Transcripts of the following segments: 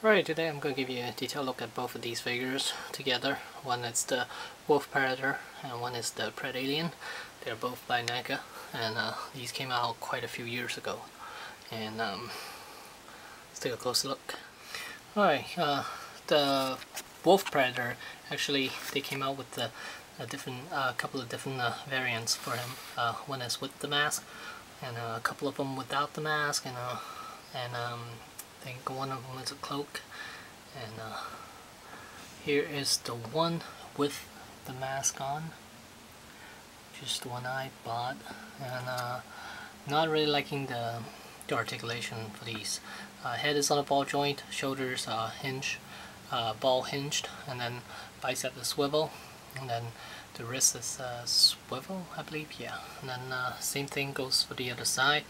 Alright, today I'm going to give you a detailed look at both of these figures together. One is the Wolf Predator and one is the Predalien. They're both by NECA and uh, these came out quite a few years ago. And um, let's take a closer look. Alright, uh, the Wolf Predator, actually they came out with a, a different, a uh, couple of different uh, variants for him. Uh, one is with the mask and uh, a couple of them without the mask and, and um, I think one of them is a cloak. And uh, here is the one with the mask on. Just the one I bought. And uh, not really liking the, the articulation for these. Uh, head is on a ball joint shoulders uh, hinge ball hinged and then bicep is swivel and then the wrist is uh, swivel I believe yeah. And then uh, same thing goes for the other side.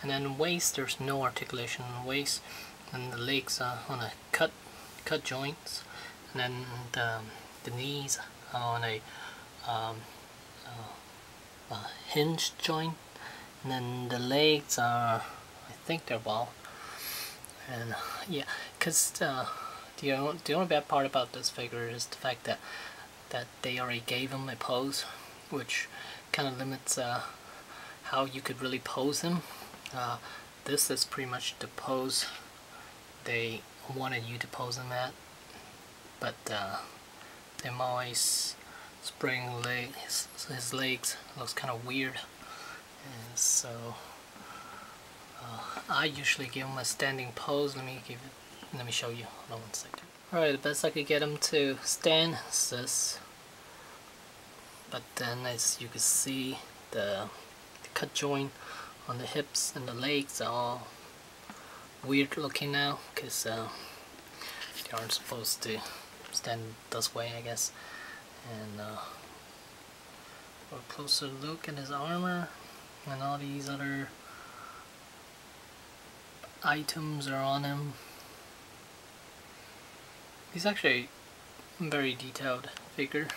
And then waist there's no articulation in waist and the legs are on a cut cut joints and then the, the knees are on a, um, uh, a hinged joint and then the legs are I think they're ball and yeah because uh, the, only, the only bad part about this figure is the fact that that they already gave him a pose which kind of limits uh, how you could really pose him. Uh, this is pretty much the pose they wanted you to pose them at but uh, them always spraying leg, his, his legs. Looks kind of weird. And so uh, I usually give him a standing pose. Let me give it let me show you. Hold on one second. Alright the best I could get him to stand is this but then as you can see the, the cut joint on the hips and the legs are all weird looking now because uh, they aren't supposed to stand this way I guess. And uh, for a closer look at his armor and all these other items are on him. He's actually a very detailed figure.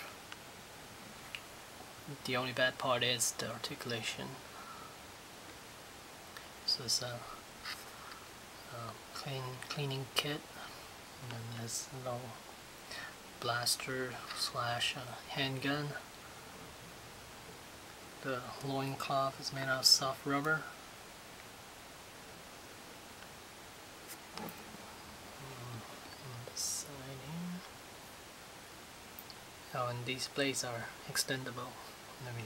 The only bad part is the articulation. So uh, clean cleaning kit. And then there's a little blaster slash uh, handgun. The loincloth is made out of soft rubber Oh, and these blades are extendable. Let me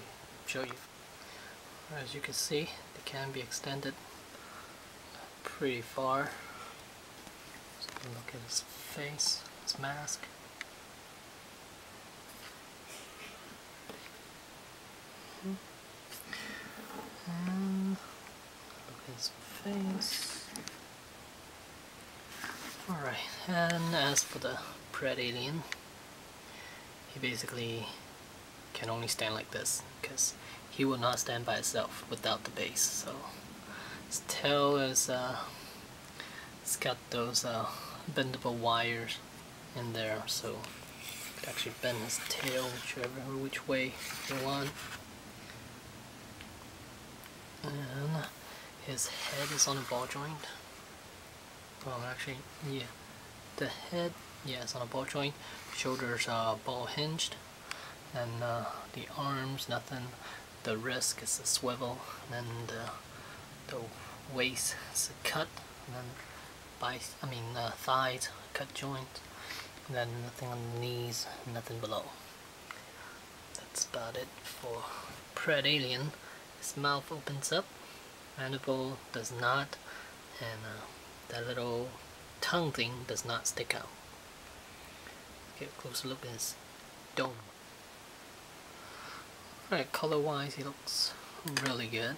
show you. As you can see, they can be extended pretty far. Just look at his face, his mask. And look at his face. Alright, and as for the Predalien, he basically can only stand like this because he will not stand by itself without the base. So his tail is uh, it's got those uh, bendable wires in there so you could actually bend his tail whichever which way you want. And his head is on a ball joint. Well actually yeah. The head yeah it's on a ball joint. Shoulders are ball hinged and uh, the arms nothing the wrist is a swivel and the the waist is cut and then by I mean uh, thighs cut joint and then nothing on the knees nothing below. That's about it for Predalien his mouth opens up mandible does not and uh, that little tongue thing does not stick out. Get a closer look at his dome. Alright, color wise he looks really good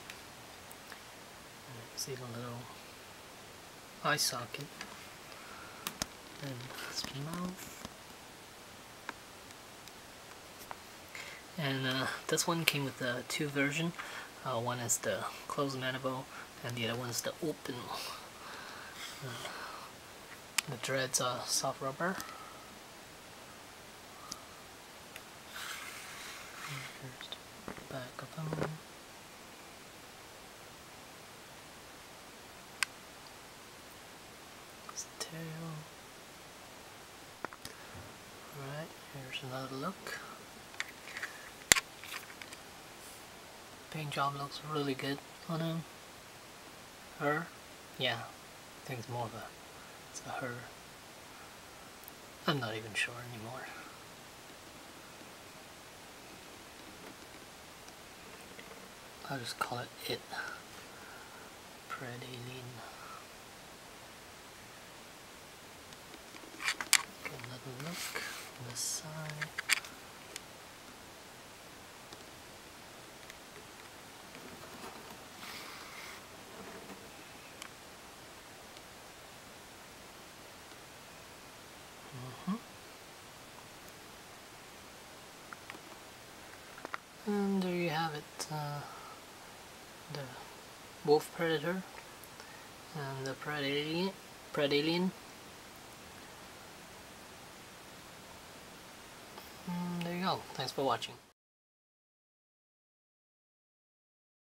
see the little eye socket. And his mouth. And uh, this one came with uh, two version. Uh, one is the closed mandible and the other one is the open uh, the dreads are soft rubber. Back of them material. Alright, here's another look. Paint job looks really good on him. Her? Yeah, I think it's more of a, it's a her. I'm not even sure anymore. I'll just call it it. Pretty lean. Another look on this side. Mm-hmm. And there you have it. Uh, the wolf predator and the predalien. predalien. And mm, Mm, there you go. Thanks for watching.